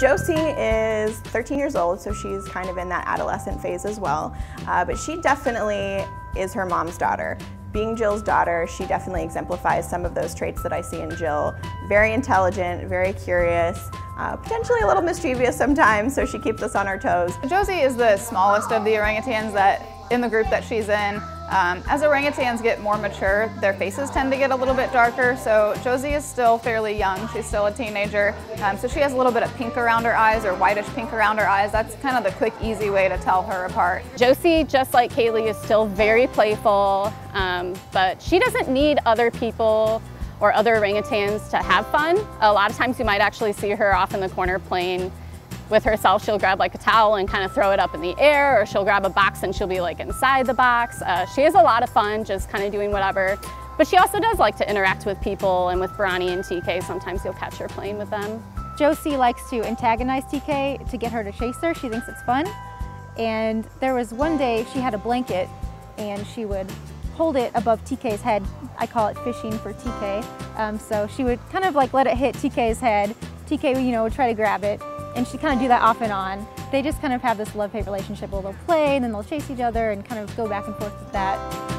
Josie is 13 years old, so she's kind of in that adolescent phase as well. Uh, but she definitely is her mom's daughter. Being Jill's daughter, she definitely exemplifies some of those traits that I see in Jill. Very intelligent, very curious, uh, potentially a little mischievous sometimes, so she keeps us on our toes. Josie is the smallest of the orangutans that in the group that she's in. Um, as orangutans get more mature, their faces tend to get a little bit darker, so Josie is still fairly young. She's still a teenager, um, so she has a little bit of pink around her eyes or whitish pink around her eyes. That's kind of the quick, easy way to tell her apart. Josie, just like Kaylee, is still very playful, um, but she doesn't need other people or other orangutans to have fun. A lot of times you might actually see her off in the corner playing with herself, she'll grab like a towel and kind of throw it up in the air, or she'll grab a box and she'll be like inside the box. Uh, she has a lot of fun just kind of doing whatever. But she also does like to interact with people and with Bronny and TK. Sometimes you'll catch her playing with them. Josie likes to antagonize TK to get her to chase her. She thinks it's fun. And there was one day she had a blanket and she would hold it above TK's head. I call it fishing for TK. Um, so she would kind of like let it hit TK's head. TK, you know, would try to grab it and she kind of do that off and on. They just kind of have this love-hate relationship where they'll play and then they'll chase each other and kind of go back and forth with that.